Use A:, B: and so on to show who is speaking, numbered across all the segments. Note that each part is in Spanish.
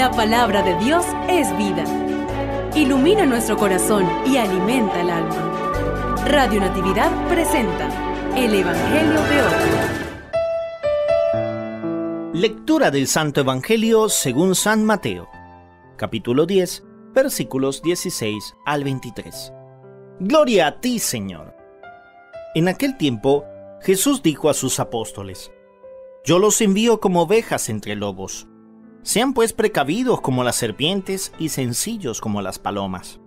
A: La palabra de Dios es vida. Ilumina nuestro corazón y alimenta el alma. Radio Natividad presenta el Evangelio de
B: hoy. Lectura del Santo Evangelio según San Mateo, capítulo 10, versículos 16 al 23. Gloria a ti, Señor. En aquel tiempo, Jesús dijo a sus apóstoles, Yo los envío como ovejas entre lobos. Sean pues precavidos como las serpientes y sencillos como las palomas.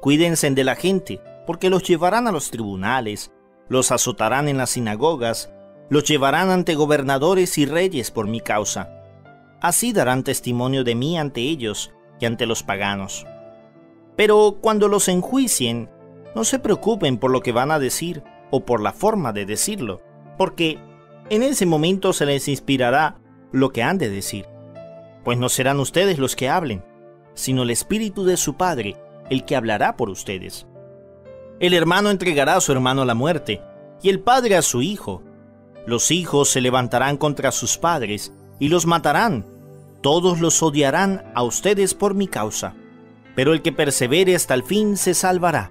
B: Cuídense de la gente, porque los llevarán a los tribunales, los azotarán en las sinagogas, los llevarán ante gobernadores y reyes por mi causa. Así darán testimonio de mí ante ellos y ante los paganos. Pero cuando los enjuicien, no se preocupen por lo que van a decir o por la forma de decirlo, porque en ese momento se les inspirará lo que han de decir pues no serán ustedes los que hablen, sino el Espíritu de su Padre, el que hablará por ustedes. El hermano entregará a su hermano a la muerte, y el padre a su hijo. Los hijos se levantarán contra sus padres, y los matarán. Todos los odiarán a ustedes por mi causa, pero el que persevere hasta el fin se salvará.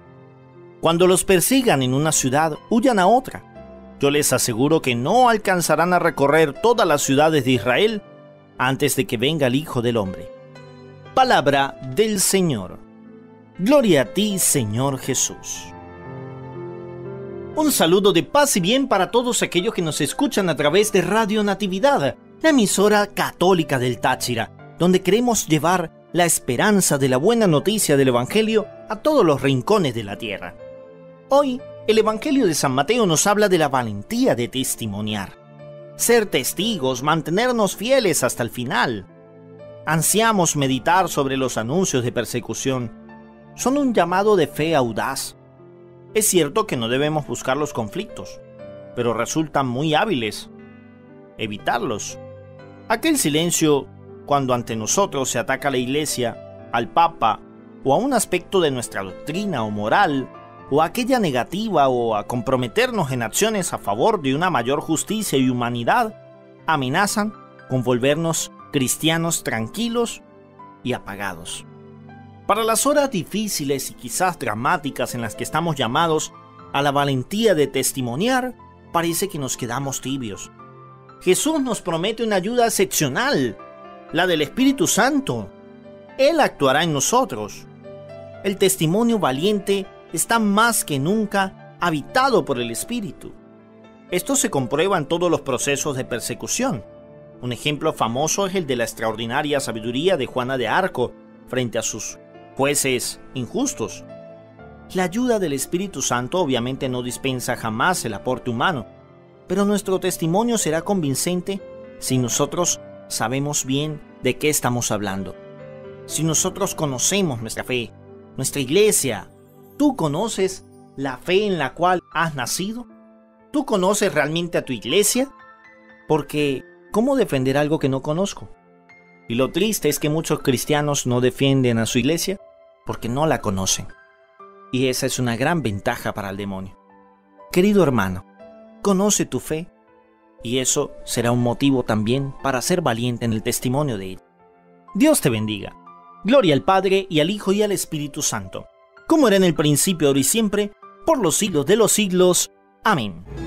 B: Cuando los persigan en una ciudad, huyan a otra. Yo les aseguro que no alcanzarán a recorrer todas las ciudades de Israel antes de que venga el Hijo del Hombre. Palabra del Señor. Gloria a ti, Señor Jesús. Un saludo de paz y bien para todos aquellos que nos escuchan a través de Radio Natividad, la emisora católica del Táchira, donde queremos llevar la esperanza de la buena noticia del Evangelio a todos los rincones de la tierra. Hoy, el Evangelio de San Mateo nos habla de la valentía de testimoniar ser testigos, mantenernos fieles hasta el final. Ansiamos meditar sobre los anuncios de persecución. Son un llamado de fe audaz. Es cierto que no debemos buscar los conflictos, pero resultan muy hábiles. Evitarlos. Aquel silencio cuando ante nosotros se ataca a la iglesia, al papa o a un aspecto de nuestra doctrina o moral, o aquella negativa o a comprometernos en acciones a favor de una mayor justicia y humanidad, amenazan con volvernos cristianos tranquilos y apagados. Para las horas difíciles y quizás dramáticas en las que estamos llamados a la valentía de testimoniar, parece que nos quedamos tibios. Jesús nos promete una ayuda excepcional, la del Espíritu Santo. Él actuará en nosotros. El testimonio valiente está más que nunca habitado por el Espíritu. Esto se comprueba en todos los procesos de persecución. Un ejemplo famoso es el de la extraordinaria sabiduría de Juana de Arco frente a sus jueces injustos. La ayuda del Espíritu Santo obviamente no dispensa jamás el aporte humano, pero nuestro testimonio será convincente si nosotros sabemos bien de qué estamos hablando. Si nosotros conocemos nuestra fe, nuestra iglesia, ¿Tú conoces la fe en la cual has nacido? ¿Tú conoces realmente a tu iglesia? Porque, ¿cómo defender algo que no conozco? Y lo triste es que muchos cristianos no defienden a su iglesia porque no la conocen. Y esa es una gran ventaja para el demonio. Querido hermano, conoce tu fe y eso será un motivo también para ser valiente en el testimonio de ella. Dios te bendiga. Gloria al Padre y al Hijo y al Espíritu Santo como era en el principio, ahora y siempre, por los siglos de los siglos. Amén.